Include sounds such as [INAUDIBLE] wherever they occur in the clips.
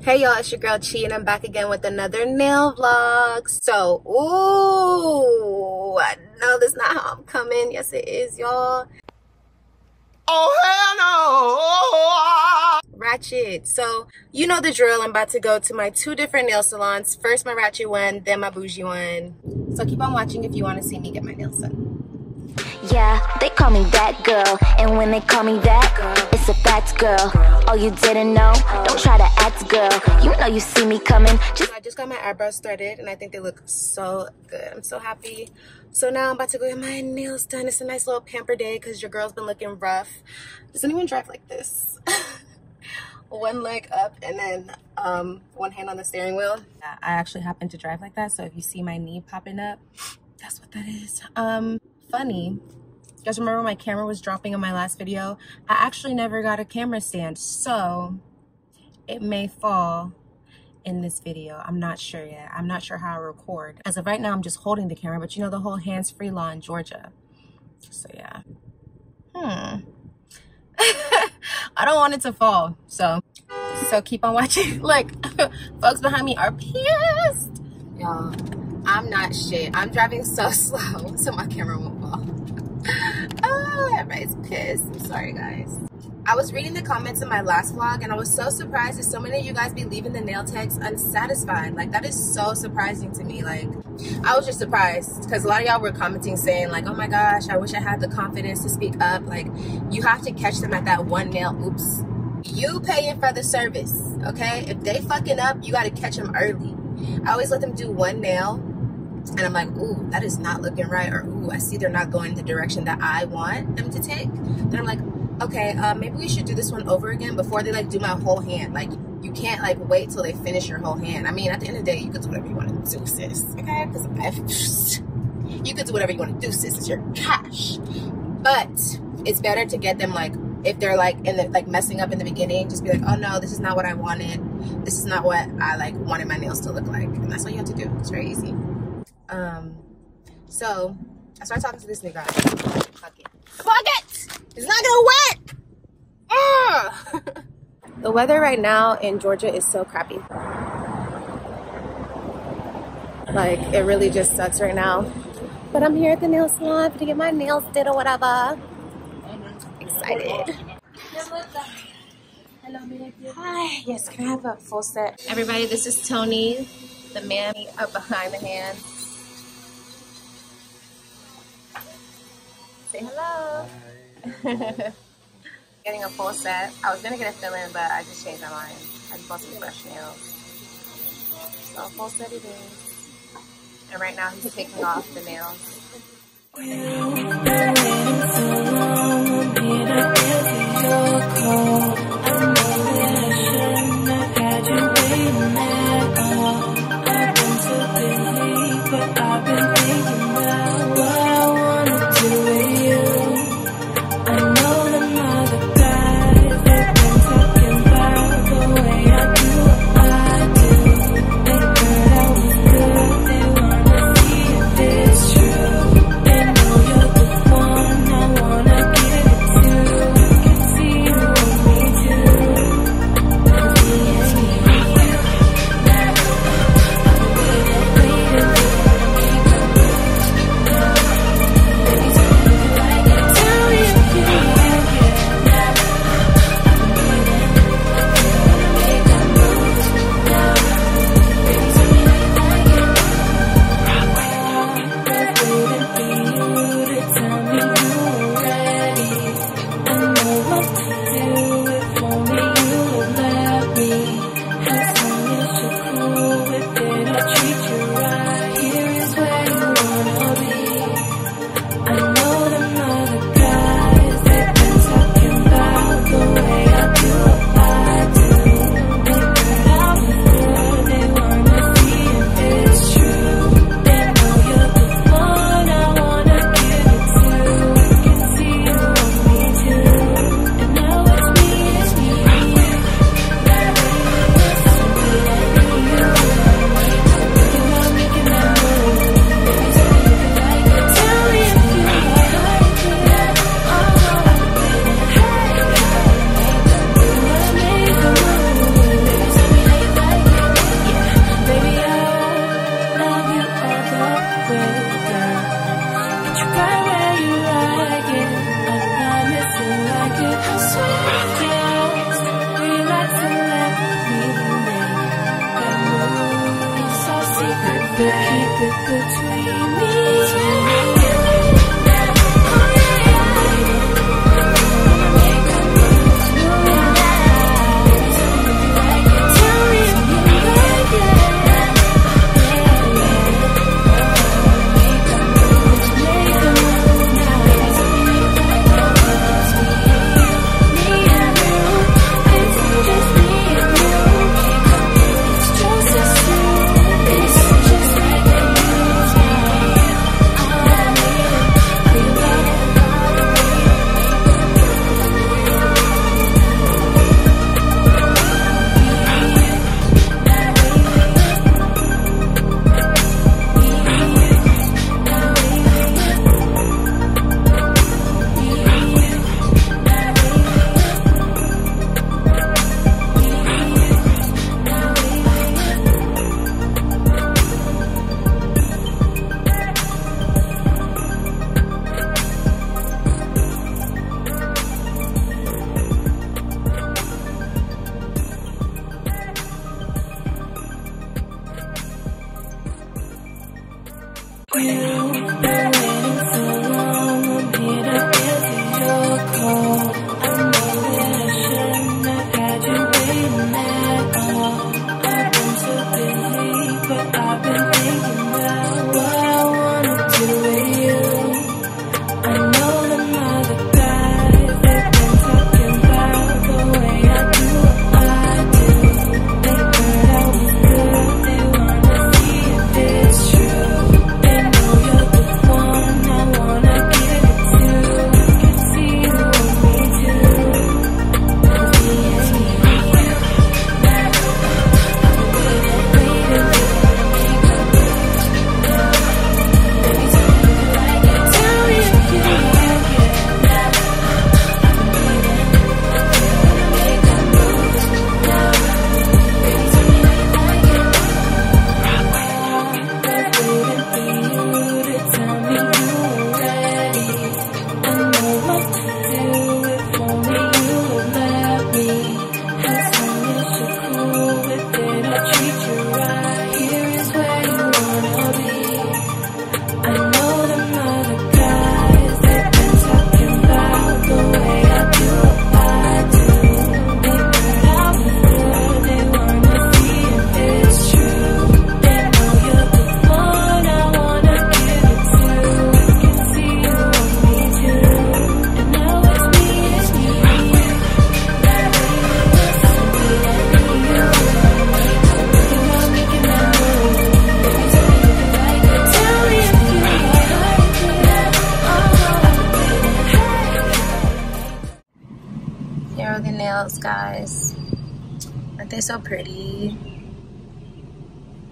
Hey y'all, it's your girl Chi and I'm back again with another nail vlog. So, ooh, I know that's not how I'm coming. Yes it is, y'all. Oh hell no! Ratchet. So, you know the drill. I'm about to go to my two different nail salons. First my ratchet one, then my bougie one. So keep on watching if you want to see me get my nails done. Yeah, they call me that girl. And when they call me that, it's a fact, girl. Oh, you didn't know? Don't try to act, girl. You know you see me coming. Just I just got my eyebrows threaded and I think they look so good. I'm so happy. So now I'm about to go get my nails done. It's a nice little pamper day because your girl's been looking rough. Does anyone drive like this? [LAUGHS] one leg up and then um, one hand on the steering wheel. I actually happen to drive like that. So if you see my knee popping up, that's what that is. Um, funny. You guys remember my camera was dropping in my last video? I actually never got a camera stand, so it may fall in this video. I'm not sure yet. I'm not sure how I record. As of right now, I'm just holding the camera, but you know the whole hands-free law in Georgia. So yeah. Hmm. [LAUGHS] I don't want it to fall, so so keep on watching. [LAUGHS] Like, [LAUGHS] folks behind me are pissed. Y'all, I'm not shit. I'm driving so slow so my camera won't. Oh, [LAUGHS] everybody's pissed. I'm sorry, guys. I was reading the comments in my last vlog and I was so surprised that so many of you guys be leaving the nail techs unsatisfied. Like that is so surprising to me. Like I was just surprised because a lot of y'all were commenting saying like, oh my gosh, I wish I had the confidence to speak up. Like you have to catch them at that one nail. Oops. You paying for the service, okay? If they fucking up, you got to catch them early. I always let them do one nail and I'm like, ooh, that is not looking right. Or, ooh, I see they're not going the direction that I want them to take. Then I'm like, okay, uh, maybe we should do this one over again before they like do my whole hand. Like, you can't like wait till they finish your whole hand. I mean, at the end of the day, you can do whatever you want to do, sis. Okay? Because [LAUGHS] you can do whatever you want to do, sis. It's your cash. But it's better to get them like if they're like in the like messing up in the beginning, just be like, oh no, this is not what I wanted. This is not what I like wanted my nails to look like. And that's all you have to do. It's very easy. Um, so I started talking to this nigga. Fuck it. Fuck it! It's not gonna work! [LAUGHS] the weather right now in Georgia is so crappy. Like, it really just sucks right now. But I'm here at the nail salon to get my nails did or whatever. Excited. Hi, yes, can I have a full set? Everybody, this is Tony, the man up behind the hand. Say hello. Getting a full set. I was gonna get a fill in, but I just changed my mind. I just want some fresh nails. So full set it is. And right now he's taking off the nails. The. good. Nails, guys. Aren't they so pretty?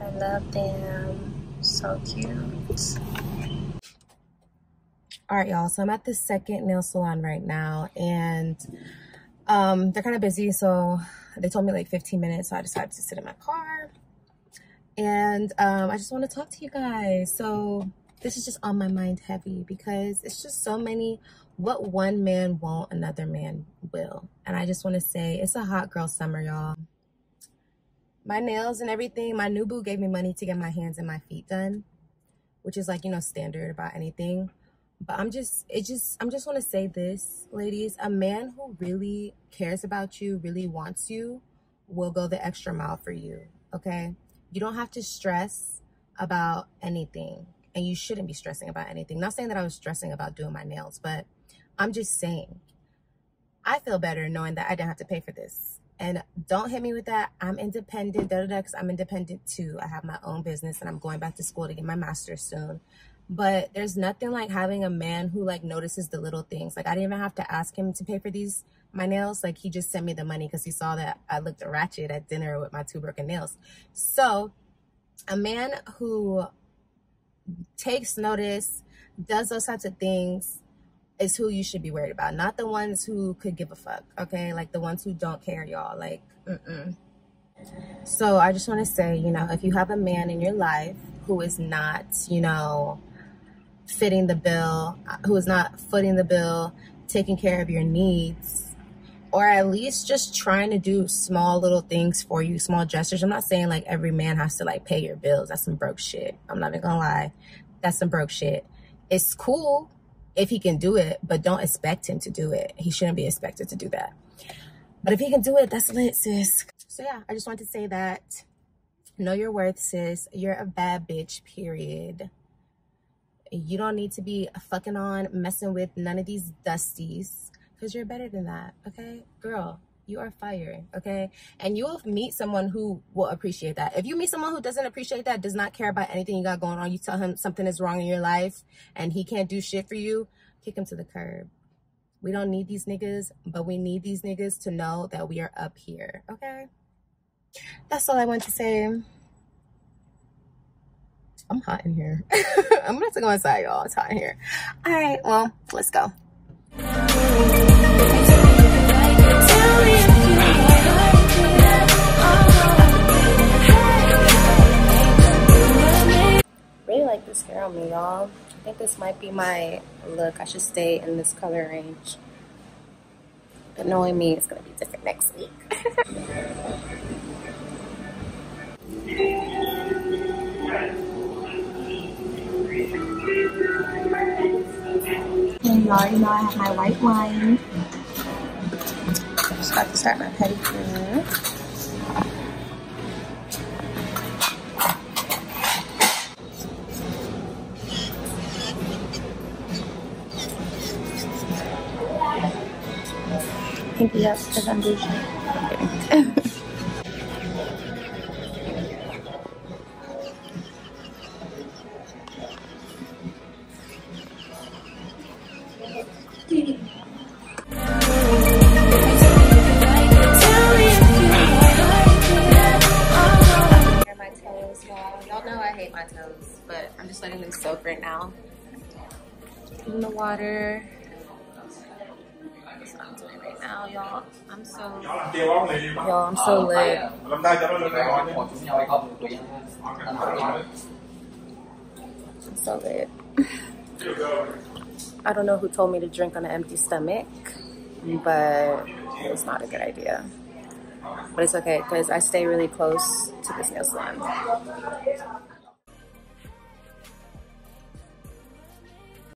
I love them. So cute. All right, y'all. So I'm at the second nail salon right now, and um, they're kind of busy. So they told me like 15 minutes, so I decided to sit in my car. And um, I just want to talk to you guys. So this is just on my mind heavy because it's just so many what one man won't another man will. And i just want to say it's a hot girl summer y'all. My nails and everything my new boo gave me money to get my hands and my feet done which is like you know standard about anything. But i'm just it just i'm just want to say this ladies a man who really cares about you really wants you will go the extra mile for you okay? You don't have to stress about anything and you shouldn't be stressing about anything not saying that i was stressing about doing my nails but I'm just saying, I feel better knowing that I didn't have to pay for this. And don't hit me with that. I'm independent, da da da, because I'm independent too. I have my own business and I'm going back to school to get my master's soon. But there's nothing like having a man who like notices the little things. Like I didn't even have to ask him to pay for these my nails. Like he just sent me the money because he saw that I looked a ratchet at dinner with my two broken nails. So a man who takes notice, does those types of things, is who you should be worried about, not the ones who could give a fuck, okay? Like the ones who don't care, y'all. Like, mm-mm. So I just want to say, you know, if you have a man in your life who is not, you know, fitting the bill, uh, who is not footing the bill, taking care of your needs, or at least just trying to do small little things for you, small gestures. I'm not saying like every man has to like pay your bills. That's some broke shit. I'm not even gonna lie. That's some broke shit. It's cool if he can do it, but don't expect him to do it. He shouldn't be expected to do that. But if he can do it, that's lit, sis. So yeah, I just wanted to say that. Know your worth, sis. You're a bad bitch, period. You don't need to be fucking on, messing with none of these dusties because you're better than that, okay? Girl, you are fire, okay? And you will meet someone who will appreciate that. If you meet someone who doesn't appreciate that, does not care about anything you got going on, you tell him something is wrong in your life and he can't do shit for you, kick him to the curb. We don't need these niggas, but we need these niggas to know that we are up here, okay? That's all I want to say. I'm hot in here. [LAUGHS] I'm gonna have to go inside, y'all. It's hot in here. All right, well, let's go. Really like this hair on me, y'all. I think this might be my look. I should stay in this color range. But knowing me, it's gonna be different next week. [LAUGHS] You already know I have my white wine. Just got to start my pedicure. Pinky up because I'm Gucci. Hair so, y'all, I'm so um, lit. I'm so lit. [LAUGHS] I don't know who told me to drink on an empty stomach, but it's not a good idea. But it's okay because I stay really close to this nail salon.